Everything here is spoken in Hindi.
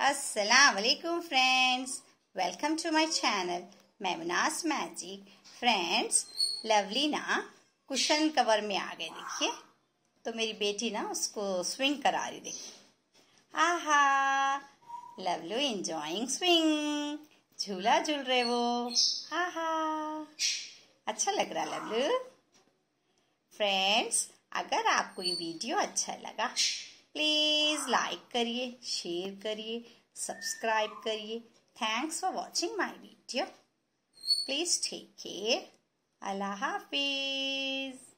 अस्सलाम वालेकुम friends welcome to my channel Memna's magic friends lovely ना, कुशन कवर में आ गए, देखिए। तो मेरी बेटी ना, उसको स्विंग करा रही देखिए। आहा लवलू इंजॉइंग स्विंग झूला झूल रहे वो। आहा। अच्छा लग रहा लवलू फ्रेंड्स अगर आपको ये वीडियो अच्छा लगा प्लीज़ लाइक करिए शेयर करिए सब्सक्राइब करिए. Thanks for watching my video please take care अल्लाह हाफिज़